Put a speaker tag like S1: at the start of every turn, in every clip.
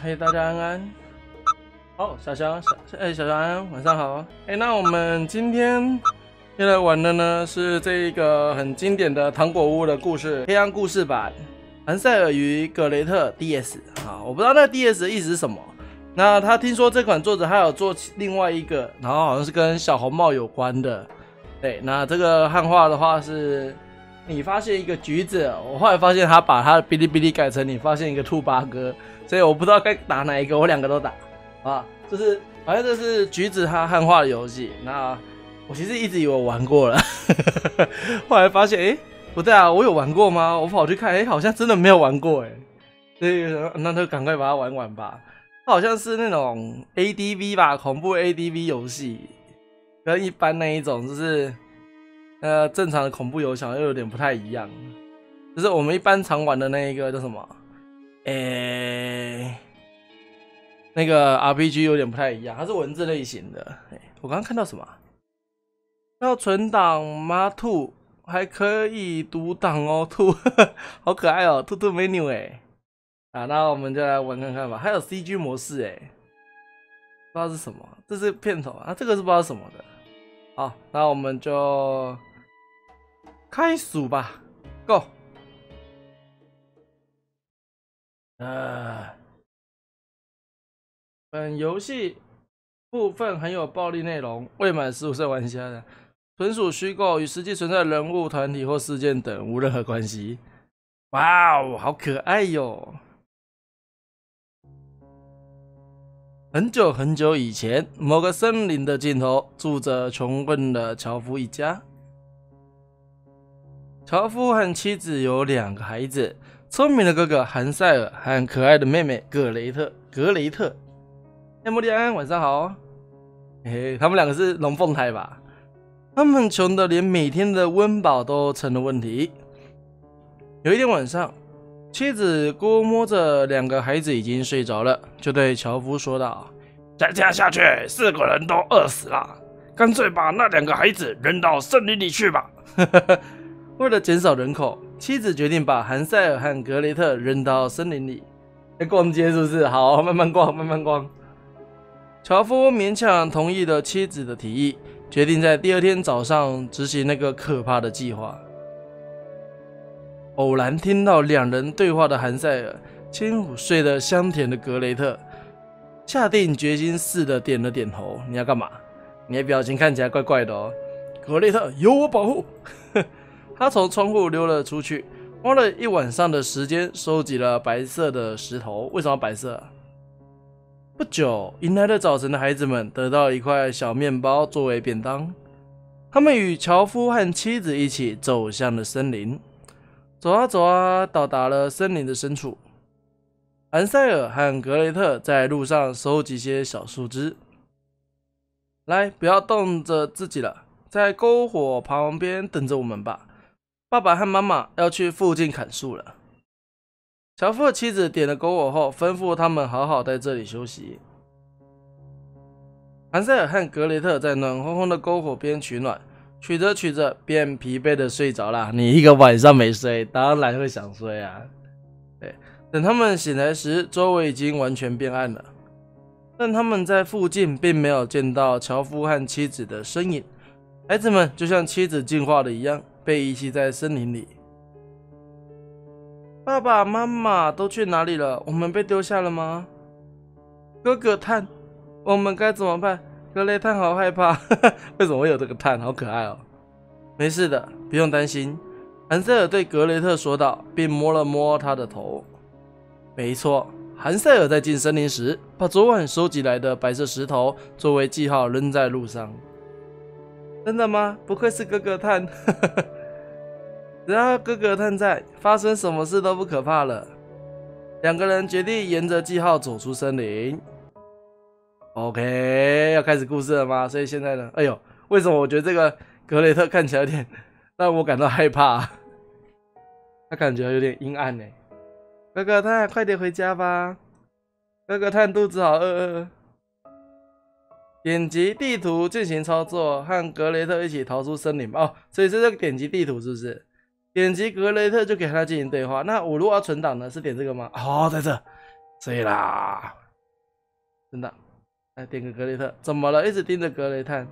S1: 嘿，大家安安。好，小翔，小哎，小翔安安，晚上好。哎，那我们今天要来玩的呢，是这一个很经典的糖果屋的故事，黑暗故事版，韩塞尔与格雷特 DS。啊，我不知道那 DS 的意思是什么。那他听说这款作者还有做另外一个，然后好像是跟小红帽有关的。对，那这个汉化的话是。你发现一个橘子，我后来发现他把他的哔哩哔哩改成你发现一个兔八哥，所以我不知道该打哪一个，我两个都打啊，就是反正这是橘子他汉化的游戏。那我其实一直以为我玩过了，后来发现哎不对啊，我有玩过吗？我跑去看，哎好像真的没有玩过哎，所以那就赶快把它玩完吧。它好像是那种 ADV 吧，恐怖 ADV 游戏，跟一般那一种就是。呃，正常的恐怖游戏又有点不太一样，就是我们一般常玩的那一个叫什么？诶，那个 RPG 有点不太一样，它是文字类型的。我刚刚看到什么？要存档吗？兔还可以读档哦，兔 好可爱哦，兔兔 menu 哎。啊，那我们就来玩看看吧。还有 CG 模式哎，不知道是什么，这是片头啊，这个是不知道什么的。好，那我们就。开始吧，Go。呃，本游戏部分含有暴力内容，未满十五岁玩家的纯属虚构，与实际存在人物、团体或事件等无任何关系。哇哦，好可爱哟！很久很久以前，某个森林的尽头，住着穷困的樵夫一家。樵夫和妻子有两个孩子，聪明的哥哥韩塞尔和可爱的妹妹格雷特。格雷特，艾莫莉安，晚上好。嘿嘿，他们两个是龙凤胎吧？他们穷的连每天的温饱都成了问题。有一天晚上，妻子估摸着两个孩子已经睡着了，就对樵夫说道：“再这样下去，四个人都饿死了，干脆把那两个孩子扔到森林里去吧。” 为了减少人口，妻子决定把韩塞尔和格雷特扔到森林里。在逛街是不是？好，慢慢逛，慢慢逛。樵夫勉强同意了妻子的提议，决定在第二天早上执行那个可怕的计划。偶然听到两人对话的韩塞尔，亲抚睡得香甜的格雷特，下定决心似的点了点头。你要干嘛？你的表情看起来怪怪的哦。格雷特，有我保护。他从窗户溜了出去，花了一晚上的时间收集了白色的石头。为什么白色？不久，迎来了早晨的孩子们得到一块小面包作为便当。他们与樵夫和妻子一起走向了森林。走啊走啊，到达了森林的深处。安塞尔和格雷特在路上收集些小树枝。来，不要冻着自己了，在篝火旁边等着我们吧。爸爸和妈妈要去附近砍树了。樵夫的妻子点了篝火后，吩咐他们好好在这里休息。韩塞尔和格雷特在暖烘烘的篝火边取暖，取着取着便疲惫的睡着了。你一个晚上没睡，当然会想睡啊。对，等他们醒来时，周围已经完全变暗了。但他们在附近并没有见到樵夫和妻子的身影。孩子们就像妻子进化了一样。被遗弃在森林里，爸爸妈妈都去哪里了？我们被丢下了吗？哥哥叹，我们该怎么办？格雷叹好害怕，为什么会有这个叹？好可爱哦！没事的，不用担心。韩塞尔对格雷特说道，并摸了摸他的头。没错，韩塞尔在进森林时，把昨晚收集来的白色石头作为记号扔在路上。真的吗？不愧是哥哥探。只要哥哥探在，发生什么事都不可怕了。两个人决定沿着记号走出森林。OK，要开始故事了吗？所以现在呢？哎呦，为什么我觉得这个格雷特看起来有点让我感到害怕？他感觉有点阴暗呢。哥哥探，快点回家吧。哥哥探肚子好饿饿。点击地图进行操作，和格雷特一起逃出森林哦。所以这个点击地图是不是？点击格雷特就给他进行对话。那我如果要存档呢？是点这个吗？哦，在这。所以啦，真的。来点个格雷特，怎么了？一直盯着格雷探，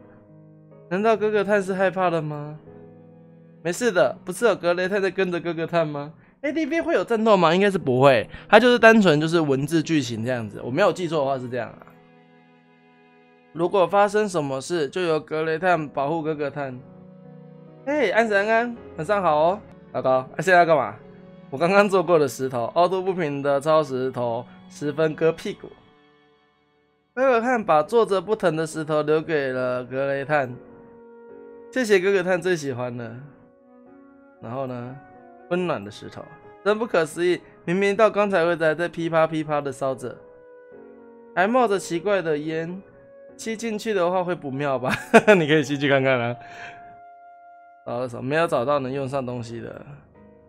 S1: 难道哥哥探是害怕了吗？没事的，不是有格雷探在跟着哥哥探吗？A D V 会有战斗吗？应该是不会，它就是单纯就是文字剧情这样子。我没有记错的话是这样啊。如果发生什么事，就由格雷探保护哥哥探。嘿，安神安，晚上好哦，老高。现在要干嘛？我刚刚做过的石头，凹凸不平的超石头，十分割屁股。哥哥探把坐着不疼的石头留给了格雷探，谢谢哥哥探最喜欢的。然后呢，温暖的石头，真不可思议！明明到刚才为止还在噼啪噼啪的烧着，还冒着奇怪的烟，吸进去的话会不妙吧？你可以吸去看看啊。找了什么？没有找到能用上东西的。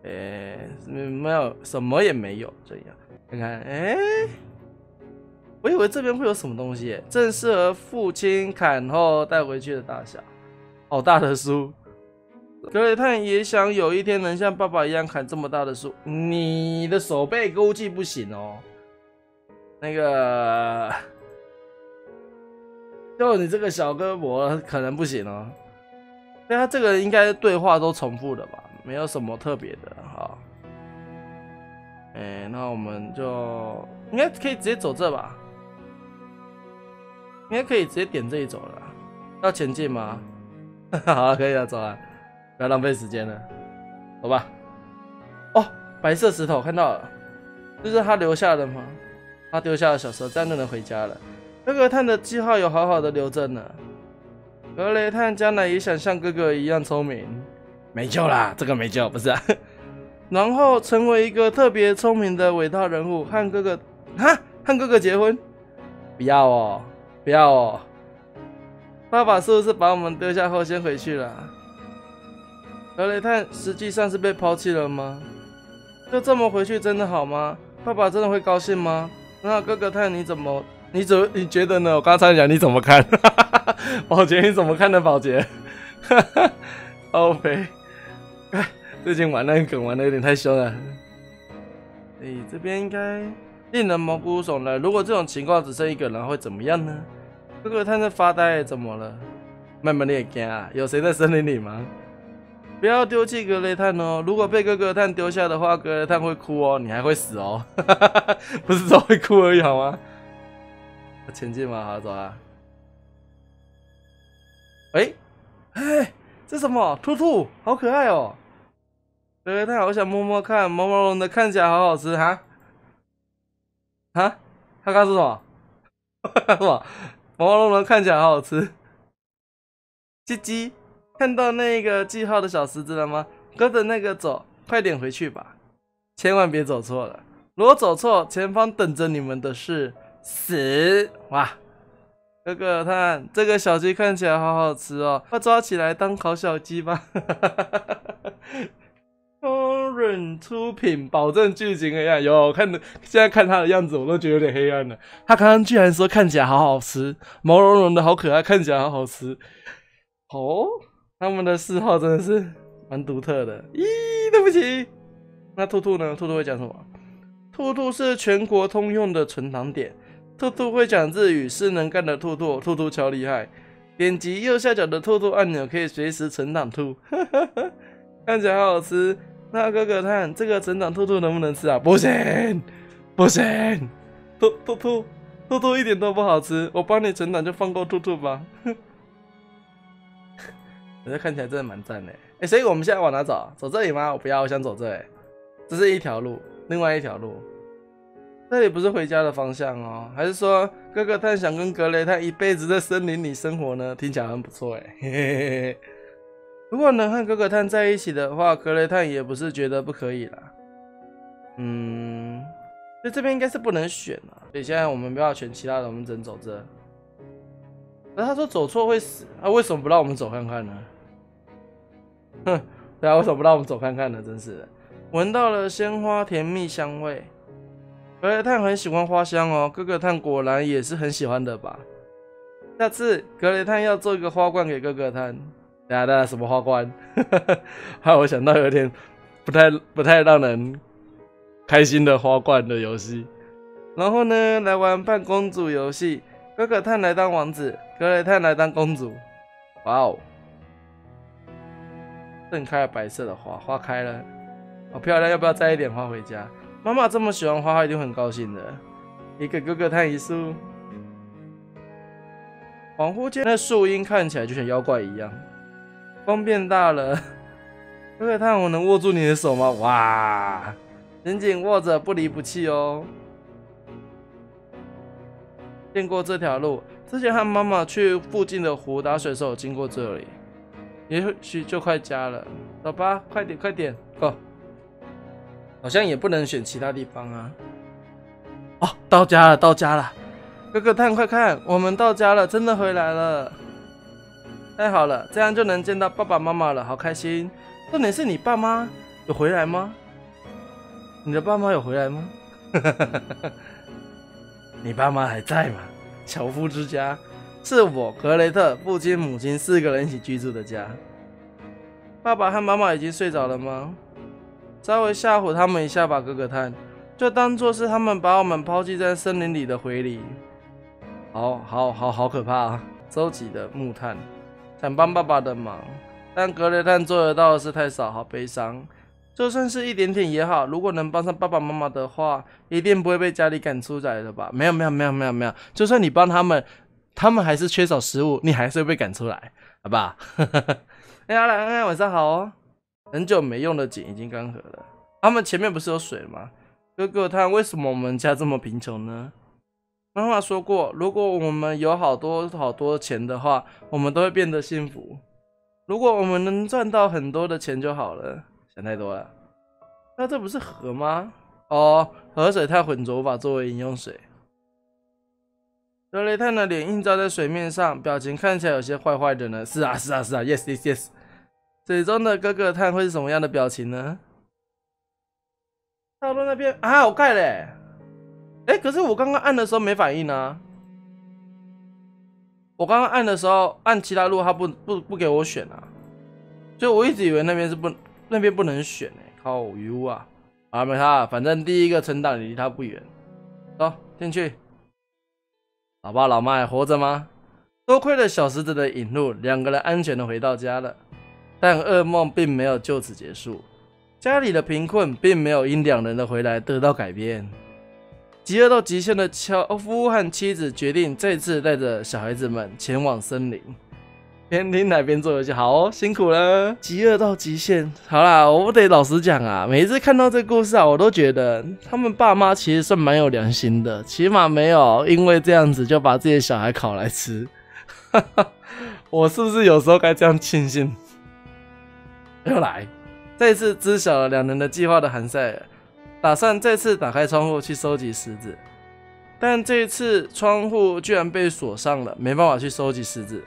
S1: 诶，没有，什么也没有。这样看看，诶。我以为这边会有什么东西，正适合父亲砍后带回去的大小。好大的书，格雷探也想有一天能像爸爸一样砍这么大的树。你的手背估计不行哦。那个，就你这个小胳膊可能不行哦。那他这个应该对话都重复的吧？没有什么特别的哈。哎，那我们就应该可以直接走这吧。应该可以直接点这里走了，要前进吗？好，可以了，走啊，不要浪费时间了，走吧。哦，白色石头看到了，这是他留下的吗？他丢下的小蛇，这样就能回家了。哥哥探的记号有好好的留着呢。格雷探将来也想像哥哥一样聪明，没救啦，这个没救，不是啊。然后成为一个特别聪明的伟大人物，和哥哥哈，和哥哥结婚，不要哦。不要哦！爸爸是不是把我们丢下后先回去了？格雷探实际上是被抛弃了吗？就这么回去真的好吗？爸爸真的会高兴吗？那哥哥探你怎么？你怎你觉得呢？我刚才讲你怎么看？宝洁你怎么看的？宝杰，OK，最近玩那个梗玩的有点太凶了。哎，这边应该令人毛骨悚然。如果这种情况只剩一个人会怎么样呢？哥哥他在发呆，怎么了？妹妹你也惊啊？有谁在森林里吗？不要丢弃格雷探哦！如果被哥哥探丢下的话，格雷探会哭哦，你还会死哦！不是说会哭而已好吗？前进嘛，好走啊！哎哎，这什么？兔兔，好可爱哦！格雷探，我想摸摸看，毛毛茸的，看起来好好吃哈！啊？他刚说什么？什么？毛毛茸茸看起来好好吃，鸡鸡，看到那个记号的小石子了吗？跟着那个走，快点回去吧，千万别走错了。如果走错，前方等着你们的是死。哇，哥哥，看这个小鸡看起来好好吃哦，快抓起来当烤小鸡吧。润出品，保证剧情黑暗。有看的，现在看他的样子，我都觉得有点黑暗了。他刚刚居然说看起来好好吃，毛茸茸的好可爱，看起来好好吃。哦，他们的嗜好真的是蛮独特的。咦，对不起。那兔兔呢？兔兔会讲什么？兔兔是全国通用的存档点。兔兔会讲日语，是能干的兔兔。兔兔超厉害。点击右下角的兔兔按钮，可以随时存档兔。看起来好好吃。那哥哥，看这个成长兔兔能不能吃啊？不行，不行，兔兔兔兔兔一点都不好吃。我帮你成长，就放过兔兔吧。我觉得看起来真的蛮赞的。哎，所以我们现在往哪走？走这里吗？我不要，我想走这里。这是一条路，另外一条路，这里不是回家的方向哦。还是说哥哥他想跟格雷他一辈子在森林里生活呢？听起来很不错哎。如果能和哥哥探在一起的话，格雷探也不是觉得不可以啦。嗯，所以这边应该是不能选了。所以现在我们不要选其他的，我们只能走这。那他说走错会死，那为什么不让我们走看看呢？哼，对啊，为什么不让我们走看看呢？真是的，闻到了鲜花甜蜜香味。格雷探很喜欢花香哦，哥哥探果然也是很喜欢的吧？下次格雷探要做一个花冠给哥哥探。大家什么花冠？害我想到有点不太不太让人开心的花冠的游戏。然后呢，来玩扮公主游戏。哥哥探来当王子，格雷探来当公主。哇哦！盛开了白色的花，花开了，好漂亮！要不要摘一点花回家？妈妈这么喜欢花，花一定很高兴的。你给哥哥探一束，恍惚间，那树荫看起来就像妖怪一样。光变大了，哥哥探，我能握住你的手吗？哇，紧紧握着，不离不弃哦。见过这条路，之前和妈妈去附近的湖打水时候经过这里，也许就快家了。走吧，快点，快点，Go！好像也不能选其他地方啊。哦，到家了，到家了！哥哥探，快看，我们到家了，真的回来了！太好了，这样就能见到爸爸妈妈了，好开心！重点是你爸妈有回来吗？你的爸妈有回来吗？你爸妈还在吗？樵夫之家是我格雷特父亲、母亲四个人一起居住的家。爸爸和妈妈已经睡着了吗？稍微吓唬他们一下吧，哥哥探。就当做是他们把我们抛弃在森林里的回礼。好好好好可怕啊！着急的木炭想帮爸爸的忙，但格雷探做得到的事太少，好悲伤。就算是一点点也好，如果能帮上爸爸妈妈的话，一定不会被家里赶出来的吧？没有没有没有没有没有，就算你帮他们，他们还是缺少食物，你还是会被赶出来，好吧？哎呀，来，晚上好哦。很久没用的井已经干涸了，他们前面不是有水吗？哥哥，他为什么我们家这么贫穷呢？妈妈说过，如果我们有好多好多钱的话，我们都会变得幸福。如果我们能赚到很多的钱就好了。想太多了。那这不是河吗？哦，河水太浑浊，无法作为饮用水。格雷探的脸映照在水面上，表情看起来有些坏坏的呢。是啊，是啊，是啊，yes yes yes。水中的哥哥探会是什么样的表情呢？道路那边啊，我盖嘞！哎，可是我刚刚按的时候没反应啊。我刚刚按的时候按其他路，他不不不给我选啊。就我一直以为那边是不那边不能选哎，靠 U 啊！啊没他，反正第一个存档离他不远。走进去。老爸老妈还活着吗？多亏了小石子的引路，两个人安全的回到家了。但噩梦并没有就此结束。家里的贫困并没有因两人的回来得到改变。饥饿到极限的樵夫和妻子决定再次带着小孩子们前往森林。边听奶边做游戏，好哦，辛苦了。饥饿到极限，好啦，我不得老实讲啊，每一次看到这故事啊，我都觉得他们爸妈其实算蛮有良心的，起码没有因为这样子就把自己的小孩烤来吃。我是不是有时候该这样庆幸？又来。再次知晓了两人的计划的韩塞尔，打算再次打开窗户去收集石子，但这一次窗户居然被锁上了，没办法去收集石子。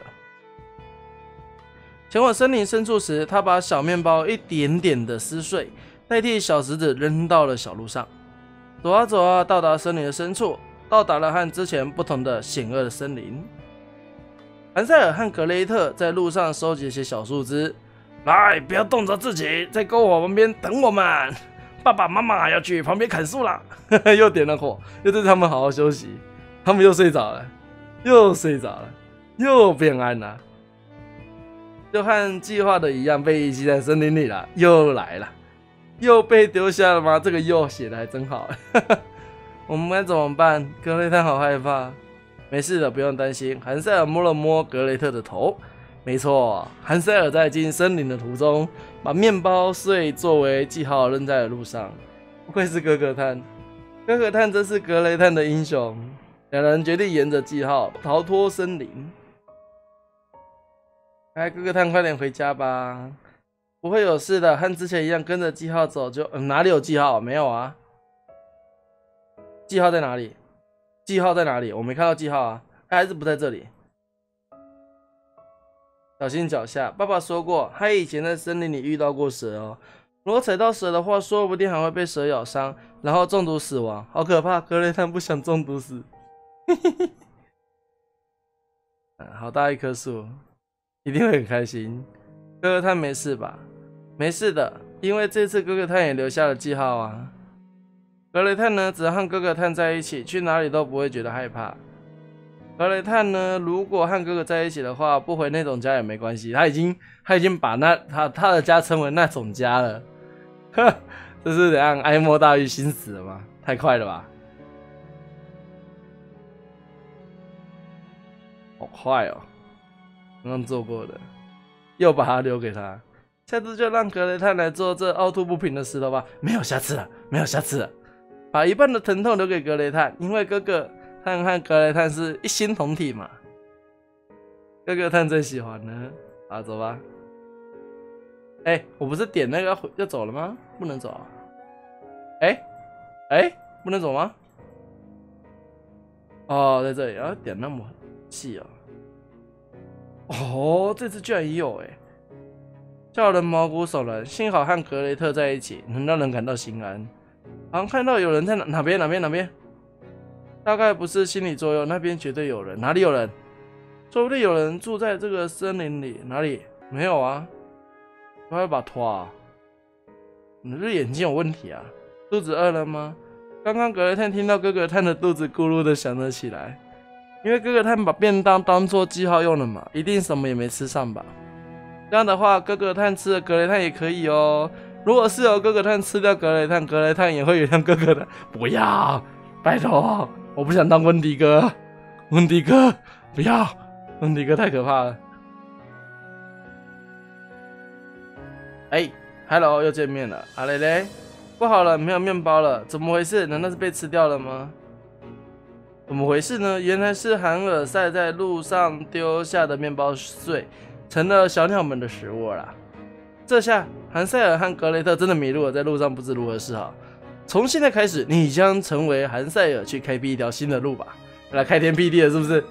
S1: 前往森林深处时，他把小面包一点点的撕碎，代替小石子扔到了小路上。走啊走啊，到达森林的深处，到达了和之前不同的险恶的森林。韩塞尔和格雷特在路上收集一些小树枝。来，不要冻着自己，在篝火旁边等我们。爸爸妈妈要去旁边砍树了，又点了火，又对他们好好休息。他们又睡着了，又睡着了，又变暗了，就和计划的一样，被遗弃在森林里了。又来了，又被丢下了吗？这个又写的还真好。我们该怎么办？格雷特好害怕。没事的，不用担心。韩塞尔摸了摸格雷特的头。没错，韩塞尔在进森林的途中，把面包碎作为记号扔在了路上。不愧是哥哥探，哥哥探真是格雷探的英雄。两人决定沿着记号逃脱森林。哎，哥哥探，快点回家吧，不会有事的。和之前一样，跟着记号走就……嗯，哪里有记号？没有啊。记号在哪里？记号在哪里？我没看到记号啊，还是不在这里。小心脚下，爸爸说过，他以前在森林里遇到过蛇哦。如果踩到蛇的话，说不定还会被蛇咬伤，然后中毒死亡，好可怕！格雷探不想中毒死。好大一棵树，一定会很开心。哥哥探没事吧？没事的，因为这次哥哥探也留下了记号啊。格雷探呢，只要和哥哥探在一起，去哪里都不会觉得害怕。格雷探呢，如果和哥哥在一起的话，不回那种家也没关系。他已经他已经把那他他的家称为那种家了。这是怎样哀莫大于心死了吗？太快了吧！好快哦，刚刚做过的，又把它留给他。下次就让格雷探来做这凹凸不平的石头吧。没有下次了，没有下次了。把一半的疼痛留给格雷探，因为哥哥探和格雷探是一心同体嘛。哥哥探最喜欢呢。啊，走吧。哎，我不是点那个要走了吗？不能走啊。哎，哎，不能走吗？哦，在这里要点那么细啊。哦，这次居然也有哎。叫人毛骨悚然，幸好和格雷特在一起，能让人感到心安。好像看到有人在哪哪边哪边哪边，大概不是心理作用，那边绝对有人。哪里有人？说不定有人住在这个森林里。哪里？没有啊。快把拖啊！你是眼睛有问题啊？肚子饿了吗？刚刚格雷特听到哥哥探的肚子咕噜的响了起来，因为哥哥探把便当当做记号用了嘛，一定什么也没吃上吧。这样的话，哥哥探吃了格雷探也可以哦。如果是由哥哥探吃掉格雷探，格雷探也会原谅哥哥的。不要，拜托，我不想当温迪哥。温迪哥，不要，温迪哥太可怕了。哎，Hello，又见面了。阿雷雷，不好了，没有面包了，怎么回事？难道是被吃掉了吗？怎么回事呢？原来是韩尔赛在路上丢下的面包碎。成了小鸟们的食物了。这下韩塞尔和格雷特真的迷路了，在路上不知如何是好。从现在开始，你将成为韩塞尔去开辟一条新的路吧，来开天辟地了，是不是？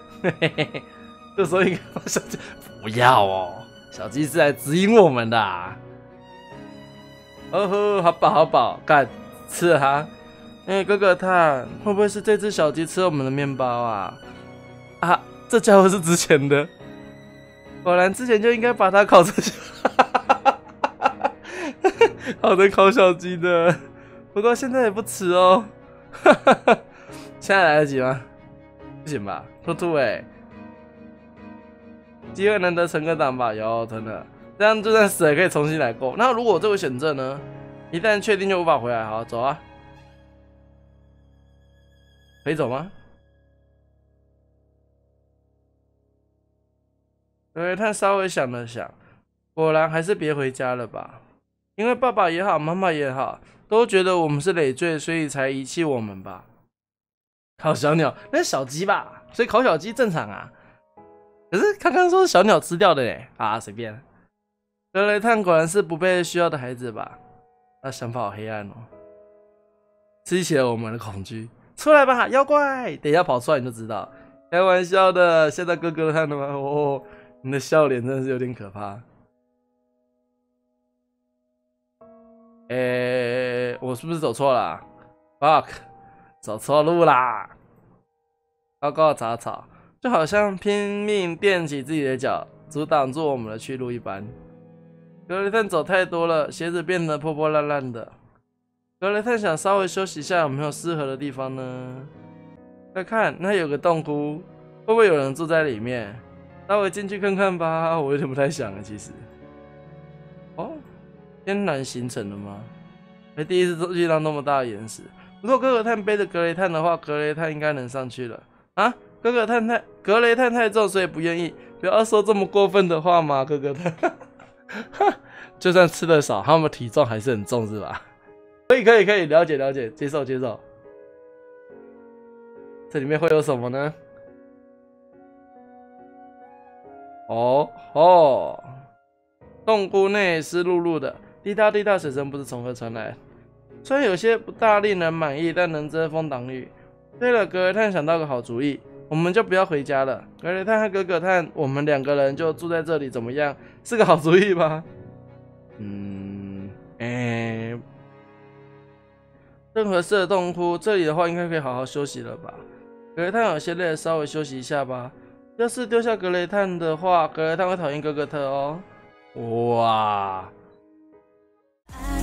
S1: 这时候一个小鸡不要哦，小鸡是来指引我们的。哦吼，好饱好饱，干吃了它。哎，哥哥他会不会是这只小鸡吃了我们的面包啊？啊，这家伙是值钱的。果然之前就应该把它烤成，好的烤小鸡的，不过现在也不迟哦。现在来得及吗？不行吧，兔兔哎，机会难得成个档吧，有真的，这样就算死了可以重新来过。那如果这位选择呢？一旦确定就无法回来，好走啊，可以走吗？格雷他稍微想了想，果然还是别回家了吧。因为爸爸也好，妈妈也好，都觉得我们是累赘，所以才遗弃我们吧。烤小鸟，那是小鸡吧？所以烤小鸡正常啊。可是刚刚说是小鸟吃掉的嘞。啊，随便。格雷探果然是不被需要的孩子吧？他想法好黑暗哦，激起了我们的恐惧。出来吧，妖怪！等一下跑出来你就知道。开玩笑的，现在哥哥看了吗？哦。你的笑脸真的是有点可怕。诶，我是不是走错了？Fuck，走错路啦！高高的杂草就好像拼命垫起自己的脚，阻挡住我们的去路一般。格雷特走太多了，鞋子变得破破烂烂的。格雷特想稍微休息一下，有没有适合的地方呢？快看，那有个洞窟，会不会有人住在里面？那我进去看看吧，我有点不太想啊，其实。天然形成的吗？还第一次遇到那么大的岩石。如果哥哥探背着格雷探的话，格雷探应该能上去了。啊，哥哥探太格雷探太重，所以不愿意。不要说这么过分的话嘛，哥哥探。就算吃的少，他们体重还是很重，是吧？可以，可以，可以，了解，了解，接受，接受。这里面会有什么呢？哦哦，洞窟内湿漉漉的，滴答滴答水声不知从何传来。虽然有些不大令人满意，但能遮风挡雨。对了，格雷探想到个好主意，我们就不要回家了。格雷探和格格探，我们两个人就住在这里，怎么样？是个好主意吧？嗯，哎，任何适的洞窟，这里的话应该可以好好休息了吧？格雷探有些累，稍微休息一下吧。要是丢下格雷探的话，格雷探会讨厌哥哥特哦。哇，I